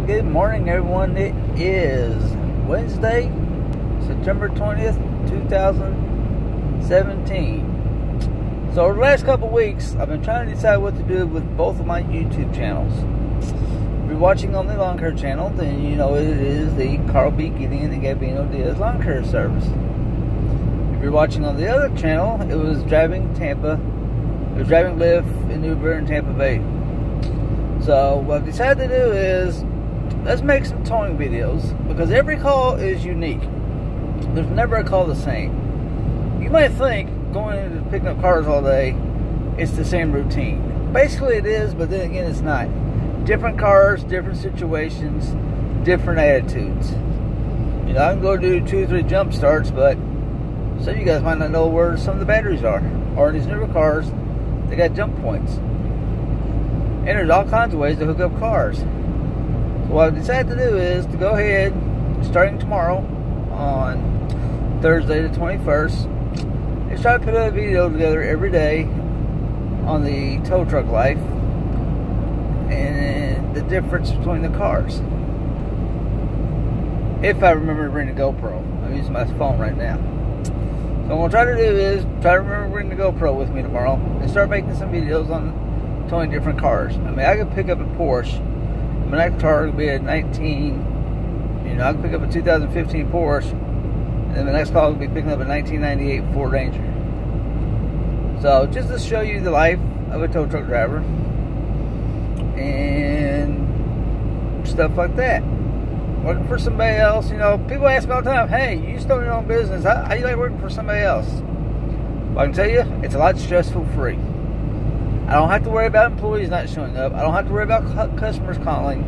Good morning, everyone. It is Wednesday, September 20th, 2017. So, over the last couple weeks, I've been trying to decide what to do with both of my YouTube channels. If you're watching on the Lawn Care channel, then you know it is the Carl B. Gideon and Gabino Diaz Lawn Care Service. If you're watching on the other channel, it was Driving Tampa, it was Driving Lyft in Uber in Tampa Bay. So what I decided to do is let's make some towing videos because every call is unique. There's never a call the same. You might think going into picking up cars all day, it's the same routine. Basically it is, but then again it's not. Different cars, different situations, different attitudes. You know, I can go do two or three jump starts, but some of you guys might not know where some of the batteries are. Or in these newer cars, they got jump points. And there's all kinds of ways to hook up cars. What I've decided to do is to go ahead, starting tomorrow on Thursday the 21st, and try to put a video together every day on the tow truck life and the difference between the cars. If I remember to bring the GoPro. I'm using my phone right now. So what I'm to try to do is try to remember to bring the GoPro with me tomorrow and start making some videos on towing different cars. I mean, I could pick up a Porsche. My next car will be a 19, you know, I can pick up a 2015 Porsche, and then the next car will be picking up a 1998 Ford Ranger. So, just to show you the life of a tow truck driver and stuff like that. Working for somebody else, you know, people ask me all the time, hey, you start your own business. How, how you like working for somebody else? Well, I can tell you, it's a lot stressful free. I don't have to worry about employees not showing up. I don't have to worry about customers calling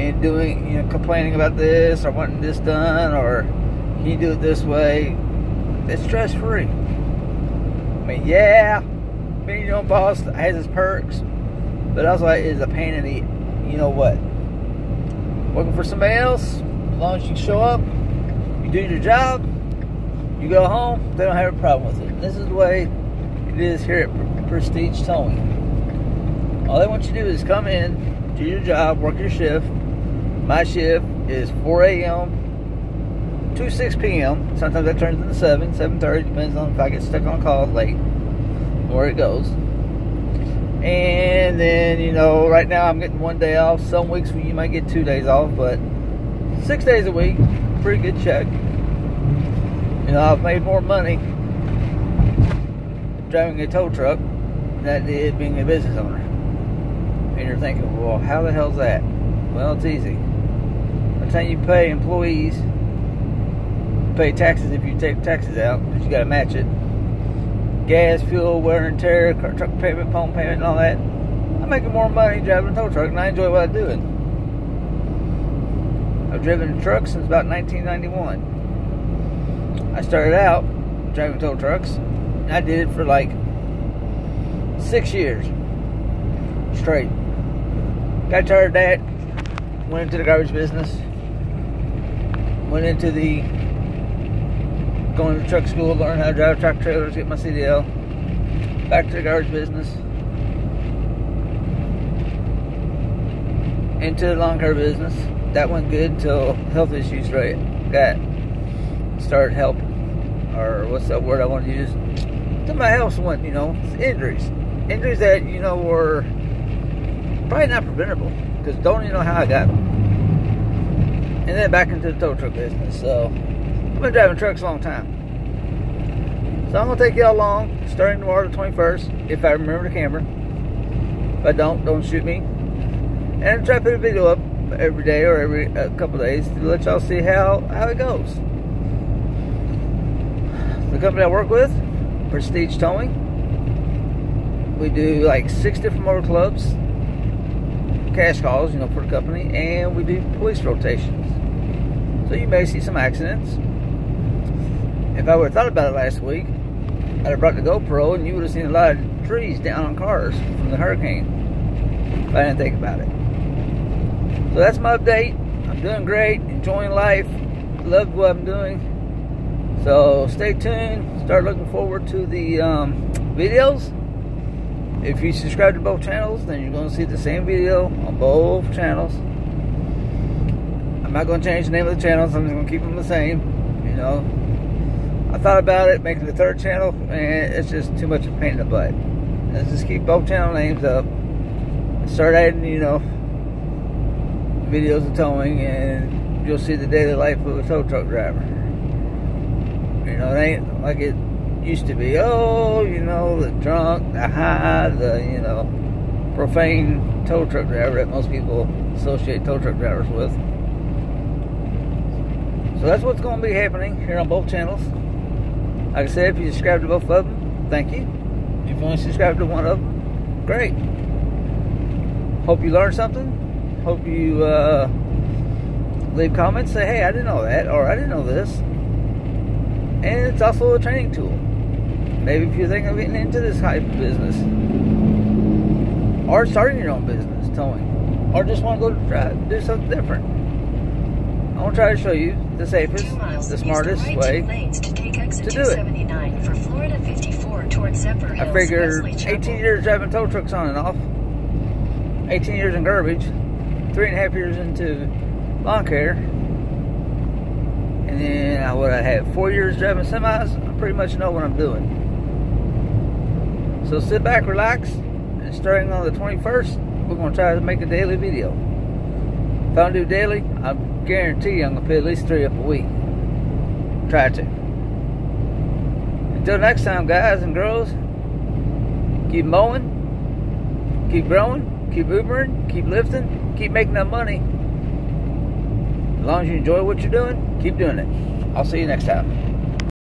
and doing, you know, complaining about this or wanting this done or can you do it this way. It's stress free. I mean, yeah, being your own boss has its perks, but also it is a pain in the, you know what? Working for somebody else, as long as you show up, you do your job, you go home, they don't have a problem with it. This is the way it is here at Prestige Towing. All they want you to do is come in, do your job, work your shift. My shift is 4 a.m. to 6 p.m. Sometimes that turns into 7, 7.30, depends on if I get stuck on a call late, where it goes. And then, you know, right now I'm getting one day off. Some weeks you might get two days off, but six days a week, pretty good check. You know, I've made more money driving a tow truck than I did being a business owner. And you're thinking, well, how the hell's that? Well, it's easy. By the time you pay employees, pay taxes if you take taxes out, because you got to match it. Gas, fuel, wear and tear, car, truck payment, phone payment, and all that. I'm making more money driving a tow truck, and I enjoy what I'm doing. I've driven a truck since about 1991. I started out driving tow trucks. I did it for like six years straight. Got tired of that. Went into the garbage business. Went into the going to truck school, learn how to drive truck trailers, get my CDL. Back to the garbage business. Into the lawn care business. That went good until health issues right got started helping. Or what's that word I want to use? Until my health went, you know, injuries. Injuries that, you know, were probably not preventable because don't even know how I got them. And then back into the tow truck business. So I've been driving trucks a long time. So I'm gonna take y'all along starting tomorrow the 21st if I remember the camera. If I don't, don't shoot me. And try to put a video up every day or every a couple days to let y'all see how how it goes. The company I work with, Prestige Towing. We do like six different motor clubs cash calls, you know, for the company, and we do police rotations. So you may see some accidents. If I would have thought about it last week, I'd have brought the GoPro and you would have seen a lot of trees down on cars from the hurricane. But I didn't think about it. So that's my update. I'm doing great, enjoying life, love what I'm doing. So stay tuned. Start looking forward to the um, videos. If you subscribe to both channels, then you're going to see the same video on both channels. I'm not going to change the name of the channels. I'm just going to keep them the same. You know, I thought about it, making the third channel, and it's just too much of a pain in the butt. Let's just keep both channel names up. Start adding, you know, videos of towing, and you'll see the daily life of a tow truck driver. You know, it ain't like it used to be. Oh, you know, the drunk, the high, the, you know, profane tow truck driver that most people associate tow truck drivers with. So that's what's going to be happening here on both channels. Like I said, if you subscribe to both of them, thank you. If you only subscribe to one of them, great. Hope you learned something. Hope you uh, leave comments. Say, hey, I didn't know that, or I didn't know this. And it's also a training tool. Maybe if you think of getting into this type of business, or starting your own business, towing, or just want to go try do something different. I want to try to show you the safest, the smartest way to, to do it. I figure 18 years driving tow trucks on and off, 18 years in garbage, three and a half years into lawn care, and then I would have had four years driving semis. I pretty much know what I'm doing. So sit back, relax, and starting on the 21st, we're going to try to make a daily video. If I don't do daily, I guarantee I'm going to put at least three up a week. Try to. Until next time, guys and girls, keep mowing, keep growing, keep Ubering, keep lifting, keep making that money. As long as you enjoy what you're doing, keep doing it. I'll see you next time.